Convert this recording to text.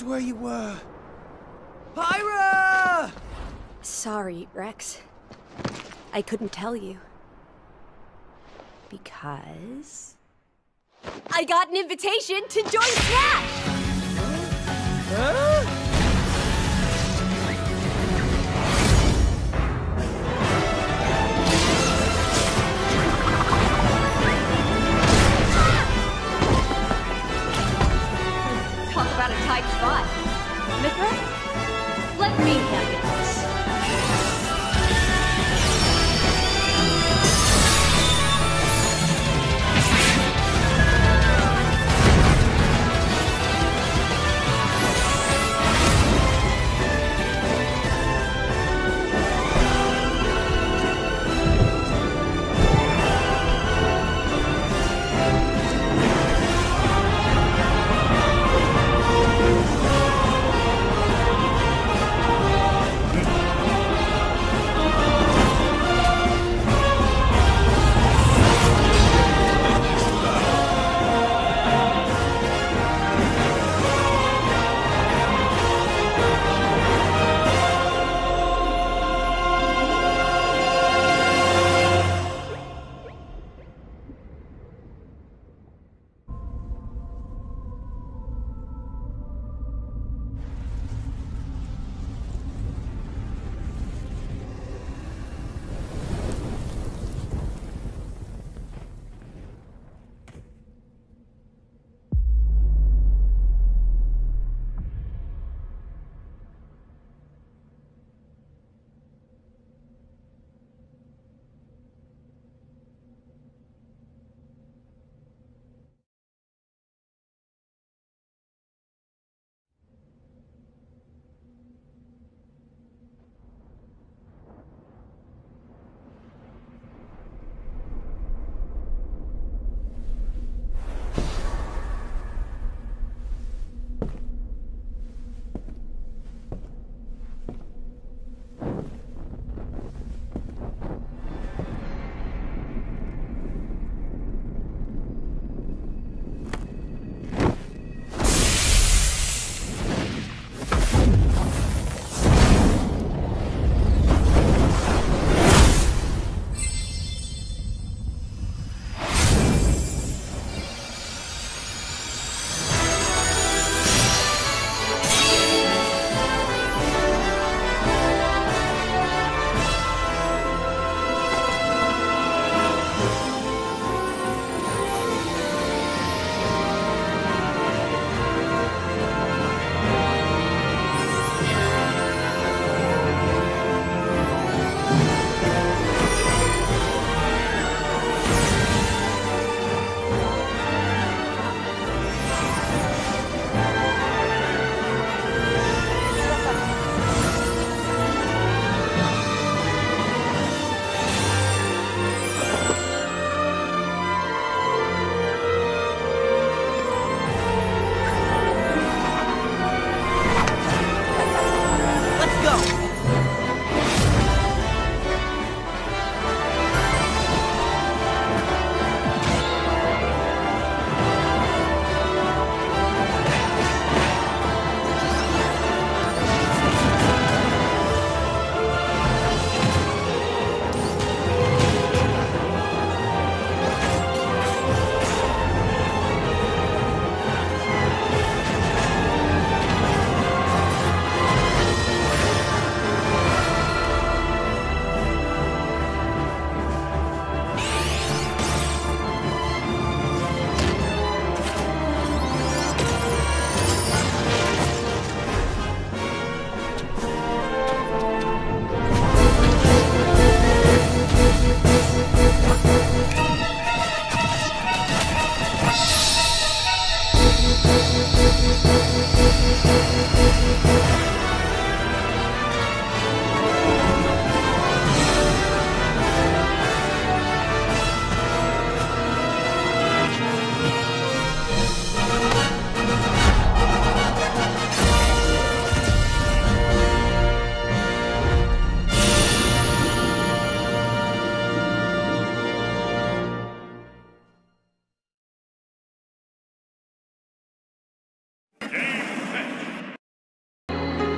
is where you were. Pyra! Sorry, Rex. I couldn't tell you. Because. I got an invitation to join Smash! Huh?